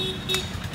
Beep, beep.